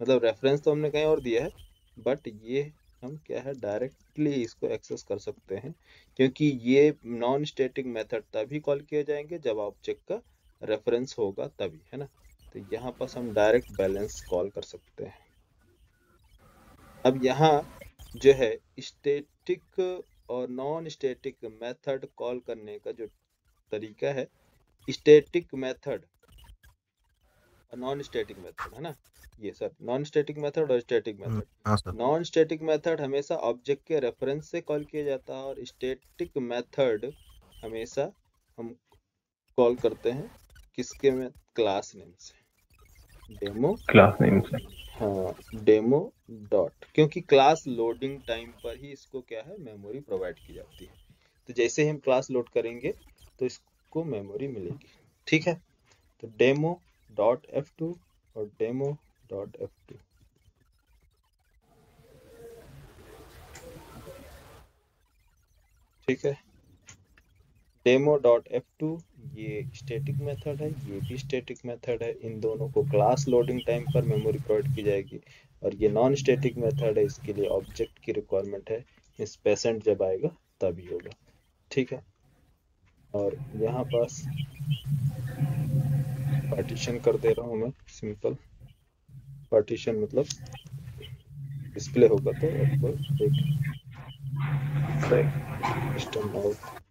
मतलब रेफरेंस तो हमने कहीं और दिया है बट ये हम क्या है डायरेक्टली इसको एक्सेस कर सकते हैं क्योंकि ये नॉन स्टेटिक मेथड तभी कॉल किए जाएँगे जब ऑब्जेक्ट का रेफरेंस होगा तभी है ना? तो यहाँ पास हम डायरेक्ट बैलेंस कॉल कर सकते हैं। अब यहाँ जो है स्टैटिक और नॉन स्टैटिक मेथड कॉल करने का जो तरीका है स्टैटिक मेथड और नॉन स्टैटिक मेथड है ना? ये सर नॉन स्टैटिक मेथड और static method non static method हमेशा ऑब्जेक्ट के रेफरेंस से कॉल किया जाता है और स्टैटिक मेथड हमेशा हम कॉल करते हैं। किसके में? क्लास नेम से। डेमो? क्लास नेम से। हाँ डेमो डॉट। क्योंकि क्लास लोडिंग टाइम पर ही इसको क्या है? मेमोरी प्रोवाइड की जाती है। तो जैसे ही हम क्लास लोड करेंगे तो इसको मेमोरी मिलेगी। ठीक है? तो डेमो डॉट एफ़ टू और डेमो डॉट एफ़ टू। ठीक है? डेमो डॉट एफ़ टू ये स्टैटिक मेथड है, ये भी स्टैटिक मेथड है। इन दोनों को क्लास लोडिंग टाइम पर मेमोरी प्रोवाइड की जाएगी। और ये नॉन स्टैटिक मेथड है, इसके लिए ऑब्जेक्ट की रिक्वायरमेंट है। इस पेशेंट जब आएगा, तभी होगा। ठीक है? और यहाँ पास पार्टीशन कर दे रहा हूँ मैं सिंपल पार्टीशन मतलब डिस्प्ले होगा तो एक system out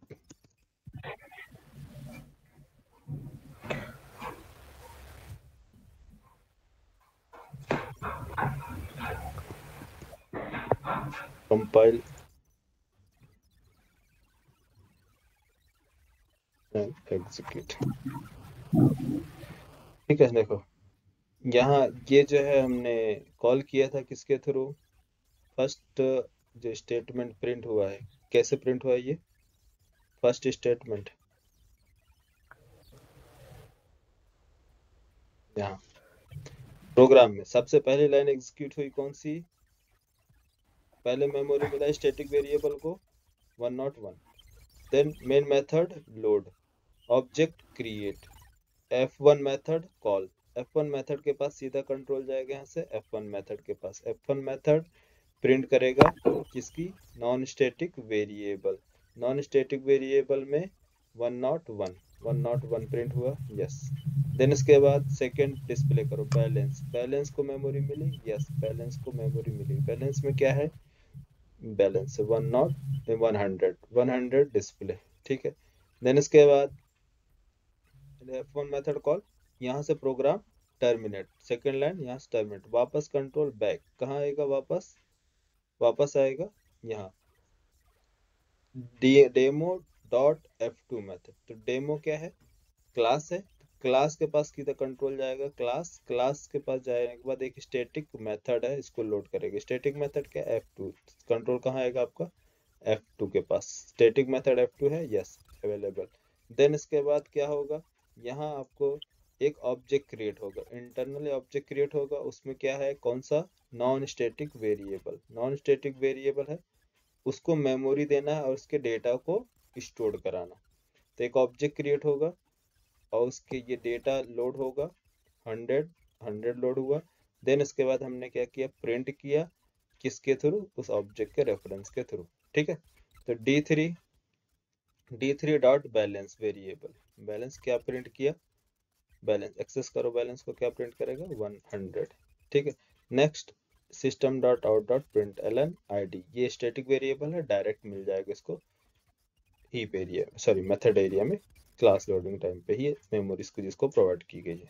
compile and execute ठीक है, देखो। यहाँ ये जो है हमने कॉल किया था किसके थ्रू फ़र्स्ट जो स्टेटमेंट प्रिंट हुआ है। कैसे प्रिंट हुआ है ये? फ़र्स्ट स्टेटमेंट यहाँ। प्रोग्राम में सबसे पहली लाइन एग्जीक्यूट हुई कौन सी? पहले मेमोरी मिला स्टैटिक वेरिएबल को 101 then main method load object create f1 method call f1 method के पास सीधा कंट्रोल जाएगा यहाँ से f1 मेथड के पास. F1 मेथड प्रिंट करेगा किसकी? Non static variable non static variable में 101 101 प्रिंट हुआ यस देन इसके बाद सेकंड डिस्प्ले करो बैलेंस बैलेंस को मेमोरी मिली? यस बैलेंस को मेमोरी मिली. बैलेंस में क्या है? Balance one nought one hundred one hundred display ठीक है? देन इसके बाद एफ़ वन मेथड कॉल यहाँ से प्रोग्राम टर्मिनेट सेकेंड लाइन यहाँ से टर्मिनेट वापस कंट्रोल बैक कहाँ आएगा वापस? वापस आएगा यहाँ। Demo dot F two method तो डेमो क्या है? क्लास है क्लास के पास किधर कंट्रोल जाएगा? क्लास क्लास के पास जाने के बाद एक स्टैटिक मेथड है, इसको लोड करेगा। स्टैटिक मेथड क्या? एफ़ टू कंट्रोल कहाँ आएगा आपका? एफ़ टू के पास। स्टैटिक मेथड एफ़ टू है? यस अवेलेबल देन इसके बाद क्या होगा? यहाँ आपको एक ऑब्जेक्ट क्रिएट होगा। इंटरनली ऑब्जेक्ट क्रिएट होगा। उसमें क्या है? कौन सा? Non static variable non static variable है। उसको मेमोरी देना है और उसके डेटा को स्टोर कराना। तो एक ऑब्जेक्ट क्रिएट होगा। और उसके ये डेटा लोड होगा हंड्रेड हंड्रेड लोड हुआ। देन इसके बाद हमने क्या किया? प्रिंट किया किसके थ्रू उस ऑब्जेक्ट के रेफरेंस के थ्रू ठीक है? तो D three D three dot balance variable balance क्या प्रिंट किया? बैलेंस एक्सेस करो बैलेंस को, क्या प्रिंट करेगा? वन हंड्रेड ठीक है? Next system dot out dot print L N I D ये स्टेटिक वेरिएबल है डायरेक्ट मिल जाएगा इसको। Heap area sorry method area में। क्लास लोडिंग टाइम पे ही मेमोरीज को जिसको प्रोवाइड की गई है।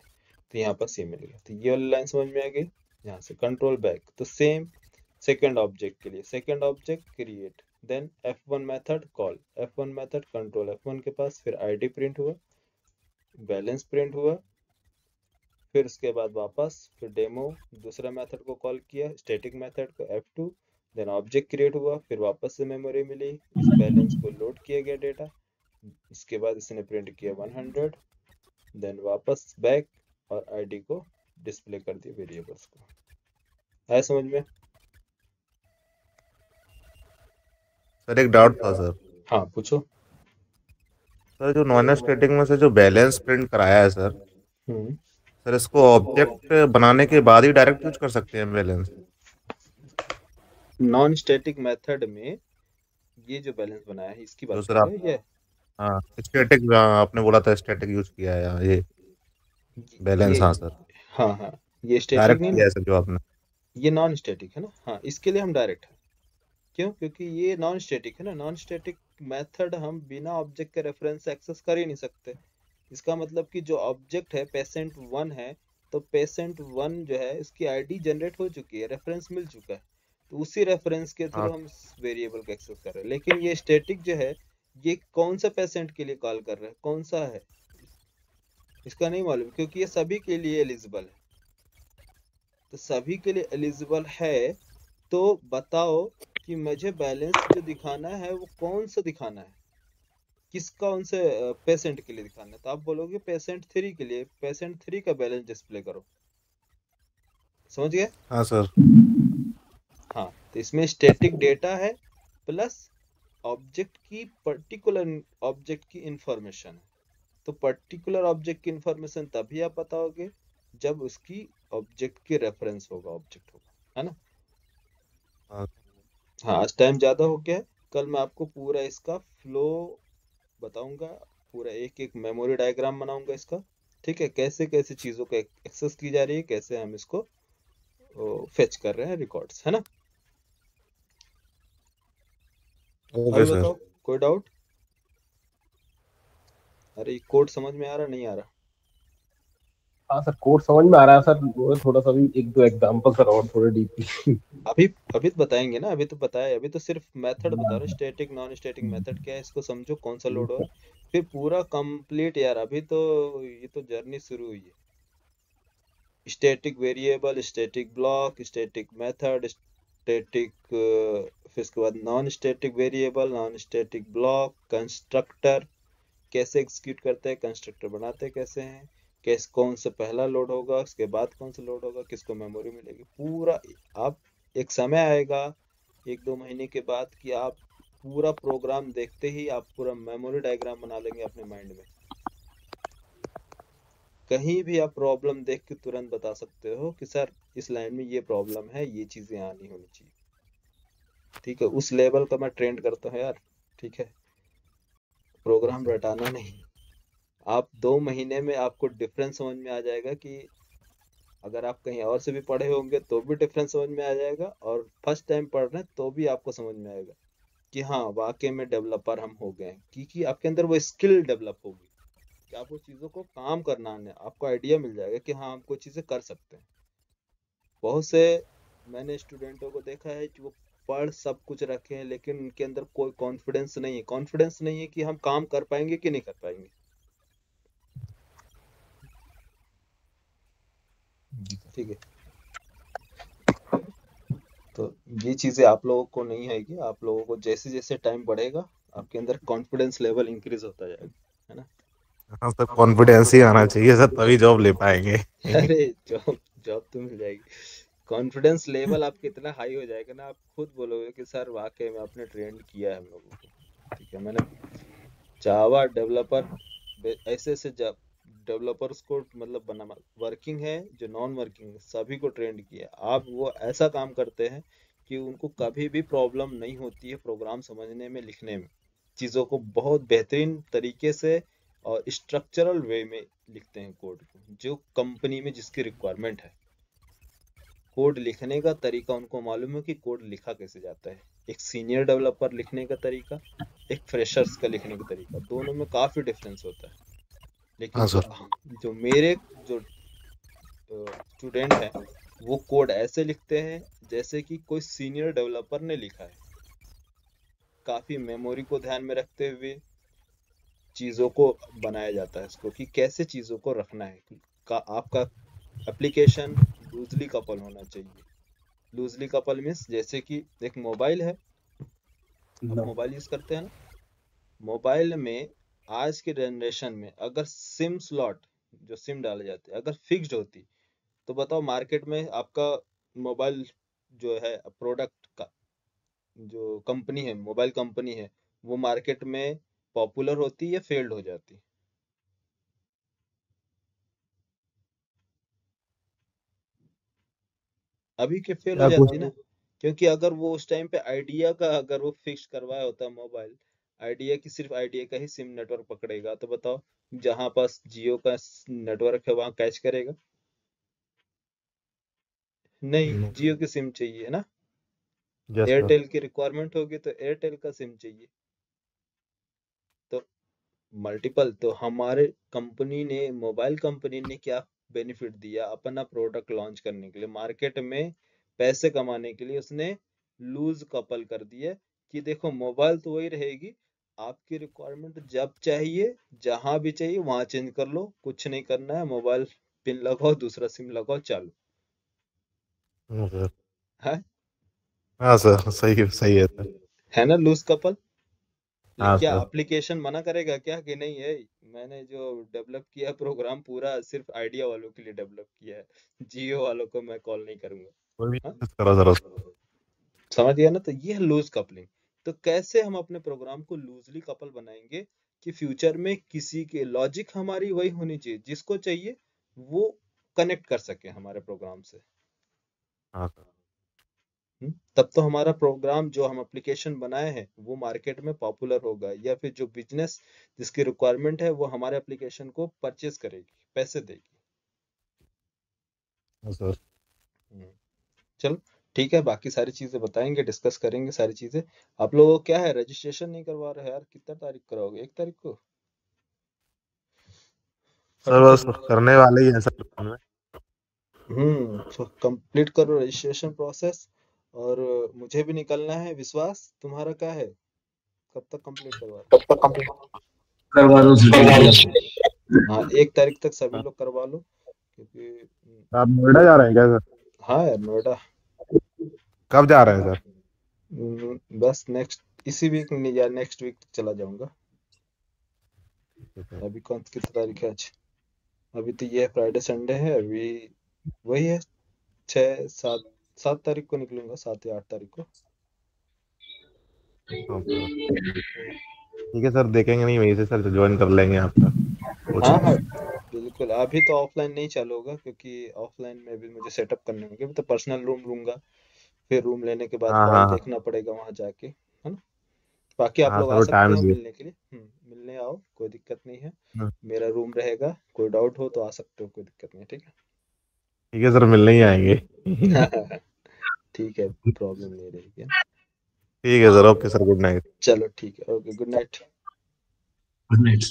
तो यहाँ पर ये मिल गया तो ये वाली लाइन समझ में आ गई? यहाँ से कंट्रोल बैक तो सेम सेकेंड ऑब्जेक्ट के लिए। Second object create then F1 method call F1 method control F1 के पास, फिर आईडी प्रिंट हुआ। बैलेंस प्रिंट हुआ। फिर उसके बाद वापस, फिर डेमो दूसरा मेथड को कॉल किया। स्टैटिक मेथड को F2 देन ऑब्जेक्ट क्रिएट हुआ। फिर वापस से मेमोरी मिली। इस बैलेंस को लोड किया गया डेटा इसके बाद इसने प्रिंट किया 100 देन वापस बैक और आईडी को डिस्प्ले कर दिया वेरिएबल्स को। है समझ में? सर एक डाउट था सर हाँ पूछो। सर जो नॉन स्टैटिक में से जो बैलेंस प्रिंट कराया है सर हम्म। सर इसको ऑब्जेक्ट बनाने के बाद ही डायरेक्ट यूज़ कर सकते हैं बैलेंस नॉन स्टैटिक मेथड में ये जो बैलेंस बनाया है इसकी बात रहे हो ये? हाँ स्टैटिक आपने बोला था स्टैटिक यूज़ किया है यहाँ ये बैलेंस हाँ सर हाँ हाँ ये स्टैटिक नहीं है सर जो आपने। ये नॉन स्टैटिक है ना? हाँ इसके लिए हम डायरेक्ट है। क्यों? क्योंकि ये नॉन स्टैटिक है ना नॉन स्टैटिक मेथड हम बिना ऑब्जेक्ट के रेफरेंस एक्सेस कर ही नहीं सकते। इसका मतलब कि जो ऑब्जेक्ट है पेशेंट वन है तो पेशेंट वन जो है इसकी आईडी जनरेट हो चुकी है रेफरेंस मिल चुका है। तो उसी रेफरेंस के थ्रू हाँ हम वेरिएबल को एक्सेस कर रहे हैं। लेकिन ये स्टैटिक जो है ये कौन सा पेशेंट के लिए कॉल कर रहा है? कौन सा है? इसका नहीं मालूम क्योंकि ये सभी के लिए एलिजिबल है। तो सभी के लिए एलिजिबल है तो बताओ कि मुझे बैलेंस जो दिखाना है वो कौन सा दिखाना है? किस कौन से पेशेंट के लिए दिखाना है? तो आप बोलोगे पेशेंट थ्री के लिए पेशेंट थ्री का बैलेंस डिस्प्ले करो। समझ गए? हाँ सर। हाँ तो इसमें स्टैटिक डेटा है प्लस ऑब्जेक्ट की पर्टिकुलर ऑब्जेक्ट की इंफॉर्मेशन है। तो पर्टिकुलर ऑब्जेक्ट की इंफॉर्मेशन तभी आप बताओगे जब उसकी ऑब्जेक्ट की रेफरेंस होगा ऑब्जेक्ट होगा है ना? हाँ। हाँ आज टाइम ज़्यादा हो गया है। कल मैं आपको पूरा इसका फ्लो बताऊँगा पूरा एक एक मेमोरी डायग्राम बनाऊँगा इसका। ठीक है कैसे कैसे चीज़ों को एक्सेस की जा रही है कैसे हम इसको फेच कर रहे हैं रिकॉर्ड्स है ना? ओके सर बताओ कोई डाउट अरे कोड समझ में आ रहा नहीं आ रहा? हाँ सर कोड समझ में आ रहा है सर वो थोड़ा सा भी एक दो एग्जांपल सर और थोड़े डीपली अभी अभी तो बताएँगे ना अभी तो बताया अभी तो सिर्फ़ मेथड बता रहे स्टैटिक नॉन स्टैटिक मेथड क्या है इसको समझो कौन सा लोड हो फिर पूरा कंप्लीट यार अभी तो ये तो जर्नी शुरू हुई है। Static variable static block static method static फिर उसके बाद non static variable non static block constructor कैसे एग्जीक्यूट करते हैं कंस्ट्रक्टर बनाते कैसे हैं, कैस, कौन सा पहला लोड होगा, उसके बाद कौन सा लोड होगा, किसको मेमोरी मिलेगी, पूरा आप एक समय आएगा, एक दो महीने के बाद कि आप पूरा प्रोग्राम देखते ही आप पूरा मेमोरी डायग्राम बना लेंगे अपने माइंड में। कहीं भी आप प्रॉब्लम देख के तुरंत बता सकते हो कि, सर, इस लाइन में ये प्रॉब्लम है, ये चीज़ें आनी होनी चाहिए। ठीक है, उस लेवल का मैं ट्रेंड करता हूँ यार, ठीक है? प्रोग्राम रटाना नहीं। आप दो महीने में आपको डिफरेंस समझ में आ जाएगा कि अगर आप कहीं और से भी पढ़े होंगे तो भी डिफरेंस समझ में आ जाएगा और फ़र्स्ट टाइम पढ़ रहे हैं तो भी आपको समझ में आएगा कि हाँ वाकई में डेवलपर हम हो गए क्योंकि आपके अंदर वो स्किल डेवलप होगी। कि आपको चीज़ों को काम करना आने आपको आइडिया मिल जाएगा कि हाँ हम कोई चीज़ें कर सकते हैं। बहुत से मैंने स्टूडेंटों को देखा है कि वो पढ़ सब कुछ रखे हैं लेकिन उनके अंदर कोई कॉन्फिडेंस नहीं है। कॉन्फिडेंस नहीं है कि हम काम कर पाएँगे कि नहीं कर पाएँगे। ठीक है। तो ये चीज़ें आप लोगों को नहीं आएगी। आप लोगों को जैसे जैसे टाइम बढ़ेगा आपके अंदर कॉन्फिडेंस लेवल इंक्रीज होता जाएगा है ना? हाँ सर कॉन्फिडेंस ही आना चाहिए, सर, तभी जॉब ले पाएँगे। अरे जॉब जॉब तो मिल जाएगी। कॉन्फिडेंस लेवल आपका इतना हाई हो जाएगा ना, आप खुद बोलोगे कि, सर, वाकई में आपने ट्रेंड किया है हम लोगों को। ठीक है, मैंने जावा डेवलपर ऐसे ऐसे डेवलपर्स को मतलब बना वर्किंग है, जो नॉन वर्किंग सभी को ट्रेंड किया आप वो ऐसा काम करते हैं कि उनको कभी भी प्रॉब्लम नहीं होती है प्रोग्राम समझने में, लिखने में। चीज़ों को बहुत बेहतरीन तरीके से और स्ट्रक्चरल वे में लिखते हैं कोड को जो कंपनी में जिसकी रिक्वायरमेंट है। कोड लिखने का तरीका उनको मालूम है कि कोड लिखा कैसे जाता है। एक सीनियर डेवलपर लिखने का तरीका एक फ्रेशर्स का लिखने का तरीका दोनों में काफ़ी डिफरेंस होता है। लेकिन हाँ, जो, मेरे जो स्टूडेंट हैं वो कोड ऐसे लिखते हैं जैसे कि कोई सीनियर डेवलपर ने लिखा है। काफ़ी मेमोरी को ध्यान में रखते हुए चीज़ों को बनाया जाता है इसको कि कैसे चीज़ों को रखना है का आपका एप्लीकेशन लूजली कपल होना चाहिए। लूजली कपल मीन्स जैसे कि एक मोबाइल है आप मोबाइल यूज़ करते हैं ना मोबाइल में आज के जनरेशन में अगर सिम स्लॉट जो सिम डाले जाते हैं अगर फिक्स्ड होती तो बताओ मार्केट में आपका मोबाइल जो है प्रोडक्ट का जो कंपनी है मोबाइल कंपनी है वो मार्केट में पॉपुलर होती या फेल्ड हो जाती अभी के फेल हो जाती ना? क्योंकि अगर वो उस टाइम पे आइडिया का अगर वो फिक्स करवाया होता मोबाइल आइडिया की सिर्फ़ आइडिया का ही सिम नेटवर्क पकड़ेगा तो बताओ जहाँ पास जियो का नेटवर्क है वहाँ कैच करेगा? नहीं। जियो की सिम चाहिए है ना? एयरटेल की रिक्वायरमेंट होगी तो एयरटेल का सिम चाहिए। मल्टीपल तो हमारे कंपनी ने मोबाइल कंपनी ने क्या बेनिफिट दिया अपना प्रोडक्ट लॉन्च करने के लिए? मार्केट में पैसे कमाने के लिए उसने लूज कपल कर दिया कि देखो मोबाइल तो वही रहेगी। आपकी रिक्वायरमेंट जब चाहिए जहाँ भी चाहिए वहाँ चेंज कर लो। कुछ नहीं करना है मोबाइल पिन लगाओ दूसरा सिम लगाओ चालू। हाँ है? हाँ सर सही सही है। है ना लूज कपल हाँ क्या सर एप्लीकेशन मना करेगा क्या कि नहीं है? मैंने जो डेवलप किया प्रोग्राम पूरा सिर्फ़ आइडिया वालों के लिए डेवलप किया है। जियो वालों को मैं कॉल नहीं करूँगा। कोई भी हाँ? करो समझ गया ना? तो ये है लूज कपलिंग तो कैसे हम अपने प्रोग्राम को लूजली कपल बनाएँगे कि फ्यूचर में किसी के लॉजिक हमारी वही होनी चाहिए जिसको चाहिए वो कनेक्ट कर सके हमारे प्रोग्राम से? हाँ सर हम्म, तब तो हमारा प्रोग्राम जो हम एप्लीकेशन बनाए हैं वो मार्केट में पॉपुलर होगा या फिर जो बिज़नेस जिसकी रिक्वायरमेंट है वो हमारे एप्लीकेशन को परचेज करेगी पैसे देगी। सर। हम्म, चलो ठीक है बाकी सारी चीज़ें बताएँगे डिस्कस करेंगे सारी चीज़ें। आप लोगों को क्या है रजिस्ट्रेशन नहीं करवा रहे यार? कितना तारीख कराओगे? एक तारीख को? सर बस करने वाले ही हैं सर। हम्म तो कंप्लीट करो रजिस्ट्रेशन प्रोसेस और मुझे भी निकलना है विश्वास तुम्हारा क्या है? कब तक कंप्लीट करवा कब तक कंप्लीट करवा दो हाँ एक तारीख तक सभी लोग करवा लो क्योंकि हम्म, आप नोएडा जा रहे हैं क्या सर? हाँ यार नोएडा। कब जा रहे हैं सर? हम्म, बस नेक्स्ट इसी वीक नहीं या नेक्स्ट वीक चला जाऊँगा। अभी कौन कितनी तारीख है आज? अभी तो ये फ्राइडे संडे है अभी वही है छः सात सात तारीख को निकलूँगा सात या आठ तारीख को। हाँ ठीक है सर देखेंगे नहीं वहीं से सर ज्वाइन कर लेंगे आपका हाँ हाँ बिल्कुल। अभी तो ऑफलाइन नहीं चालू होगा क्योंकि ऑफलाइन में भी मुझे सेटअप करने होंगे। तो पर्सनल रूम लूँगा फिर रूम लेने के बाद हाँ, हाँ, हाँ। देखना पड़ेगा वहाँ जाके है ना? बाकी आप हाँ लोग आ सकते हो मिलने के लिए। हम्म मिलने आओ कोई दिक्कत नहीं है। हाँ। मेरा रूम रहेगा कोई डाउट हो तो आ सकते हो कोई दिक्कत नहीं ठीक ठीक है सर मिलने ही आएँगे। ठीक है प्रॉब्लम नहीं रहेगी। ठीक है sir okay sir good night. चलो ठीक है okay good night. Good night